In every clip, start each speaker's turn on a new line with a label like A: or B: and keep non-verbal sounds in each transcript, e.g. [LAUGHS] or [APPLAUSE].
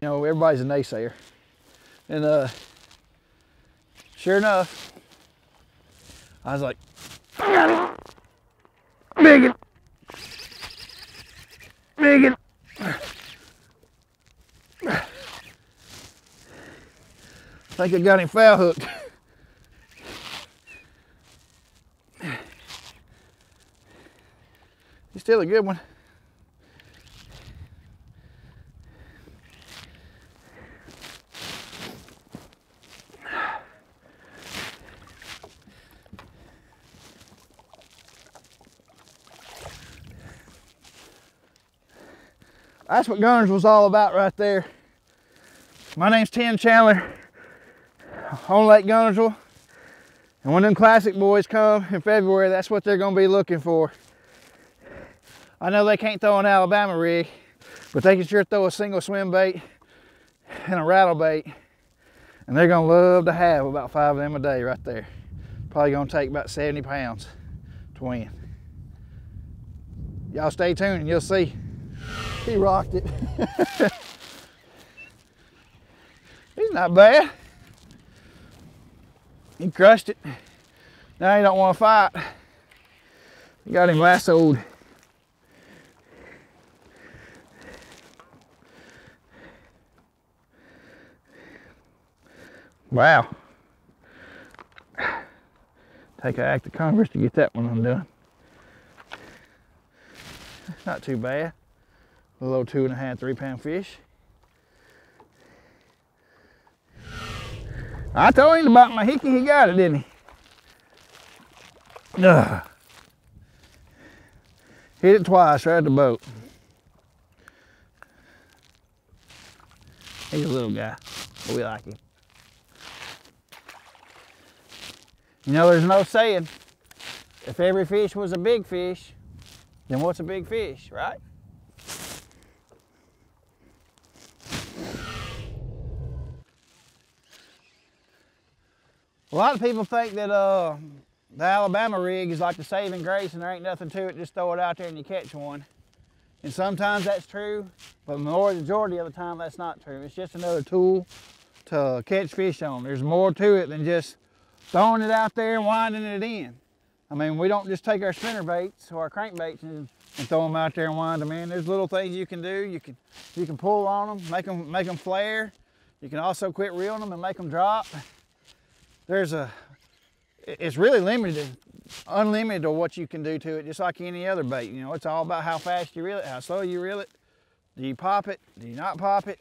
A: You know, everybody's a naysayer. And uh, sure enough, I was like, I it. Biggin. Biggin. think I got him foul hooked. He's still a good one. That's what Gunners was all about right there. My name's Tim Chandler on Lake Guntersville. And when them classic boys come in February, that's what they're gonna be looking for. I know they can't throw an Alabama rig, but they can sure throw a single swim bait and a rattle bait. And they're gonna love to have about five of them a day right there. Probably gonna take about 70 pounds to win. Y'all stay tuned and you'll see. He rocked it. [LAUGHS] He's not bad. He crushed it. Now he don't want to fight. Got him lassoed. Wow. Take an act of Congress to get that one undone. Not too bad. A little two and a half, three pound fish. I told him about my hickey, he got it, didn't he? Ugh. Hit it twice right at the boat. He's a little guy, but we like him. You know, there's no saying, if every fish was a big fish, then what's a big fish, right? A lot of people think that uh, the Alabama rig is like the saving grace and there ain't nothing to it, just throw it out there and you catch one. And sometimes that's true, but the majority of the time that's not true. It's just another tool to catch fish on. There's more to it than just throwing it out there and winding it in. I mean, we don't just take our spinner baits or our crankbaits and, and throw them out there and wind them in. There's little things you can do. You can you can pull on them, make them make them flare. You can also quit reeling them and make them drop there's a, it's really limited, unlimited to what you can do to it, just like any other bait. You know, it's all about how fast you reel it, how slow you reel it. Do you pop it? Do you not pop it?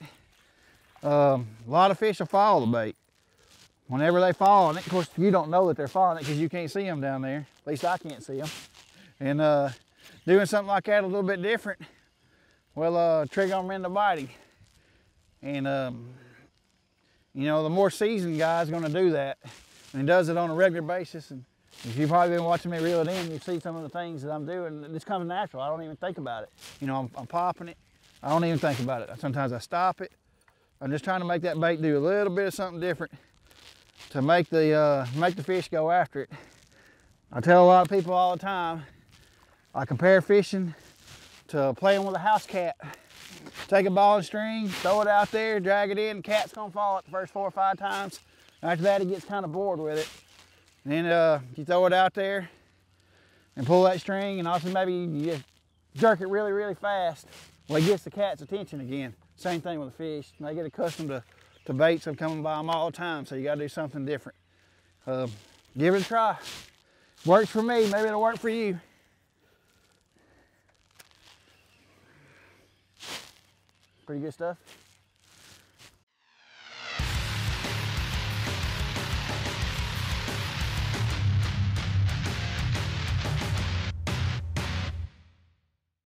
A: Um, a lot of fish will follow the bait. Whenever they fall on it, of course, you don't know that they're following it because you can't see them down there. At least I can't see them. And uh, doing something like that a little bit different will uh, trigger them into biting. And um, you know, the more seasoned guy is going to do that. And he does it on a regular basis. And if you've probably been watching me reel it in, you see some of the things that I'm doing. It just comes natural. I don't even think about it. You know, I'm, I'm popping it. I don't even think about it. Sometimes I stop it. I'm just trying to make that bait do a little bit of something different to make the, uh, make the fish go after it. I tell a lot of people all the time, I compare fishing to playing with a house cat. Take a ball and string, throw it out there, drag it in, cat's gonna fall it the first four or five times. After that, he gets kind of bored with it. And then uh, you throw it out there and pull that string and also maybe you just jerk it really, really fast. Well, it gets the cat's attention again. Same thing with the fish. They get accustomed to, to baits of coming by them all the time, so you gotta do something different. Uh, give it a try. Works for me, maybe it'll work for you. Pretty good stuff.